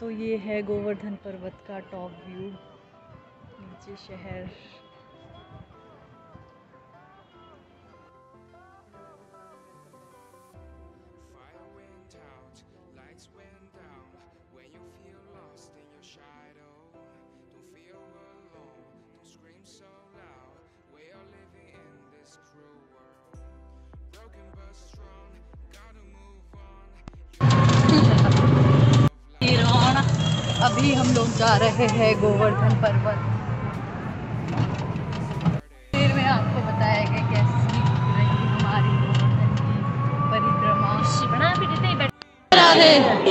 तो ये है गोवर्धन पर्वत का टॉप व्यू नीचे शहर अभी हम लोग जा रहे हैं गोवर्धन पर्वत। फिर में आपको बताया गया कैसी रही हमारी गोवर्धन की परिक्रमा।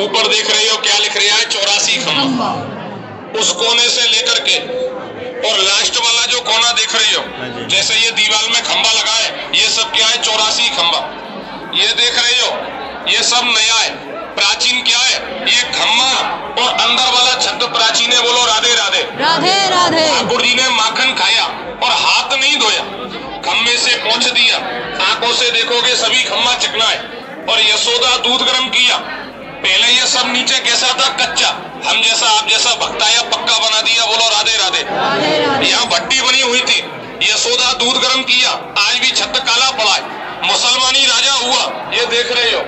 ऊपर देख रही हो क्या लिख रहा है? चौरासी खम्बा खम्बा उस कोने से लेकर के। और लास्ट वाला जो कोना देख रही हो जैसे ये दीवार में खंबा लगा है ये सब क्या है? चौरासी खंबा ये देख रही हो ये सब नया है प्राचीन क्या है? ये खम्बा और अंदर प्राचीन है बोलो राधे राधे। राधे राधे। ठाकुर जी ने माखन खाया और हाथ नहीं धोया। खम्बे से पहुँच दिया। आँखों से देखोगे सभी खम्बा चिकना है और यशोदा दूध गर्म किया। पहले ये सब नीचे कैसा था? कच्चा। हम जैसा आप जैसा भक्ताया पक्का बना दिया। बोलो राधे राधे। राधे राधे। यहाँ भट्टी बनी हुई थी। यशोदा दूध गर्म किया। आज भी छत काला पड़ा है। मुसलमानी राजा हुआ। ये देख रहे हो।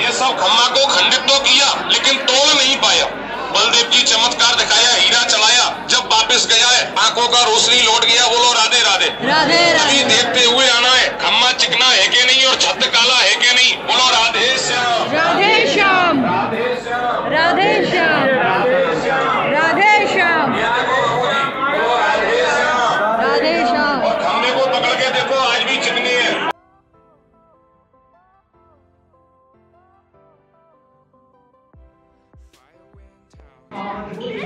ये सब खम्मा को खंडित तो किया लेकिन तोड़ नहीं पाया। बलदेव जी चमत्कार दिखाया हीरा चलाया जब वापस गया है आँखों का रोशनी लौट गया बोलो राधे राधे। राधे अभी देखते हुए आना है खम्मा चिकना है कि Krishna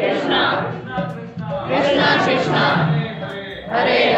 Krishna Krishna Krishna Hare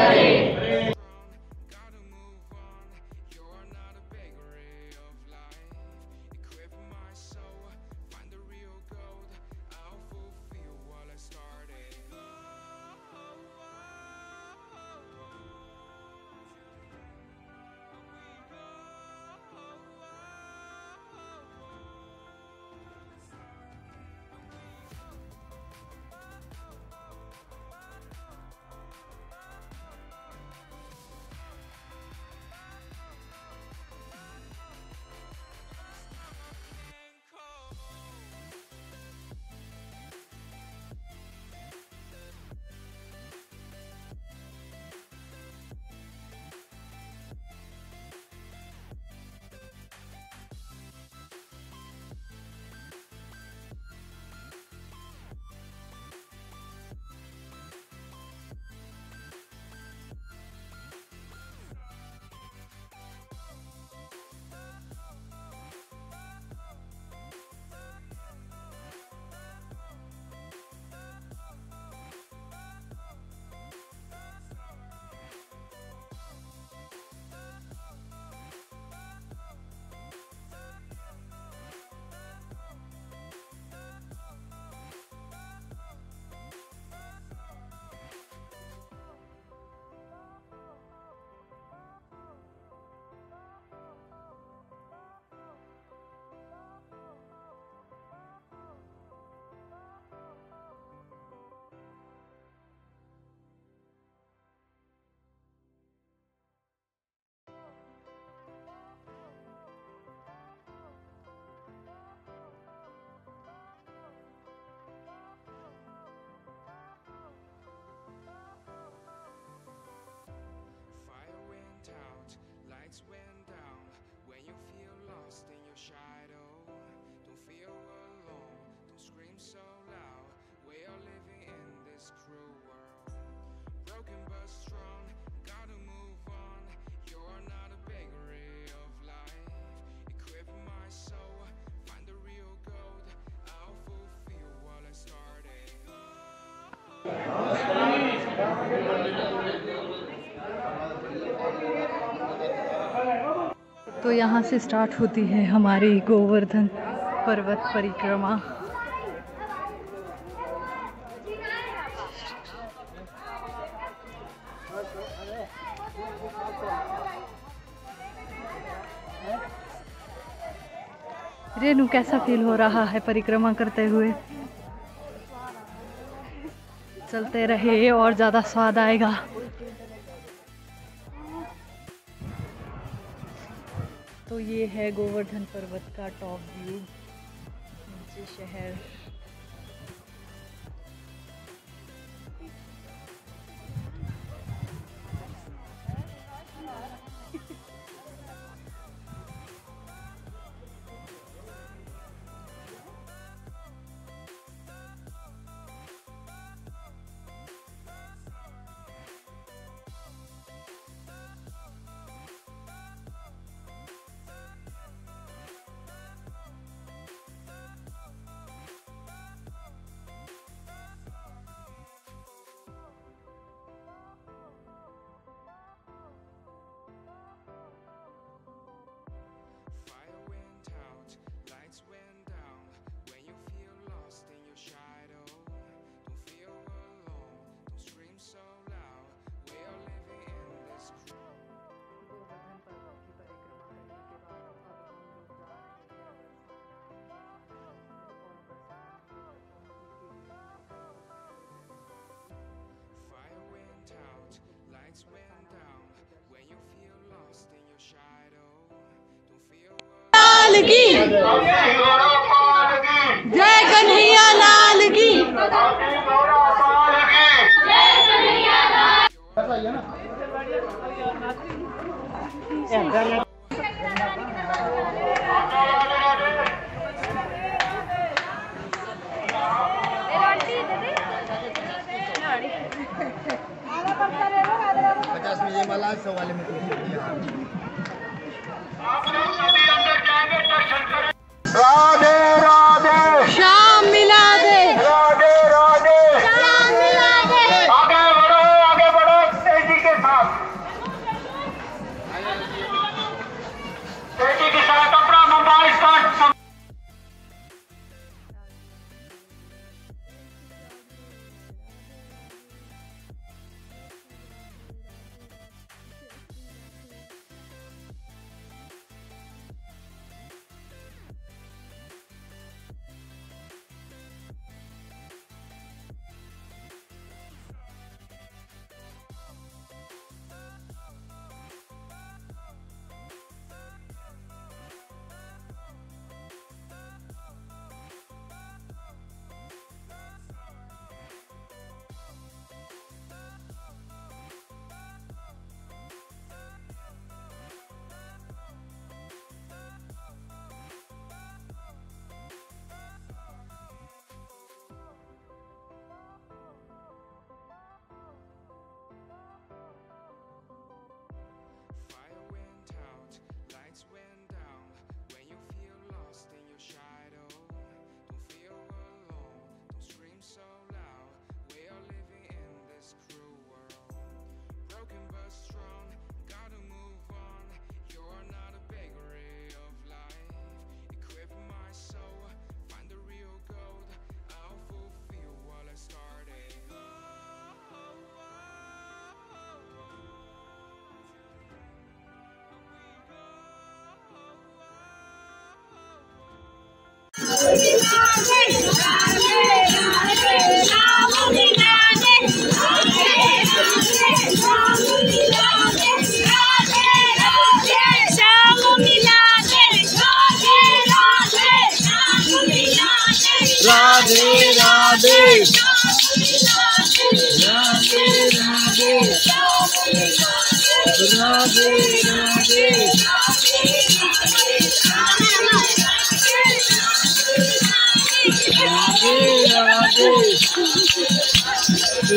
Broken but strong, gotta move on. You're not a bakery of life. Equip my soul, find the real gold. I'll fulfill what I started. तो यहाँ से स्टार्ट होती है हमारी गोवर्धन पर्वत परिक्रमा रेनु, कैसा फील हो रहा है परिक्रमा करते हुए? चलते रहे, और ज़्यादा स्वाद आएगा। तो ये है गोवर्धन पर्वत का टॉप व्यू शहर। जय कन्हैया लाल की पचास में माला सौ वाले में तो God Radhe, Radhe.